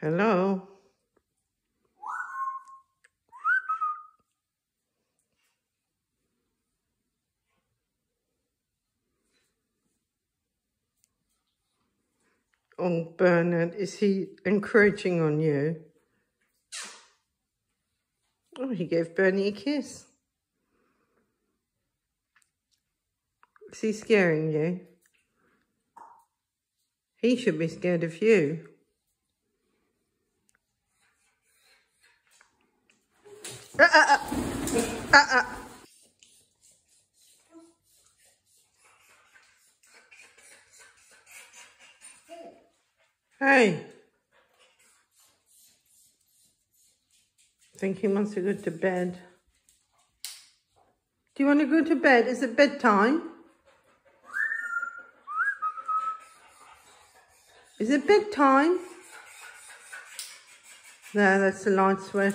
Hello? Oh, Bernard, is he encroaching on you? Oh, he gave Bernie a kiss. Is he scaring you? He should be scared of you. Uh, uh, uh. Hey. Think he wants to go to bed. Do you want to go to bed? Is it bedtime? Is it bedtime? There, that's the light switch.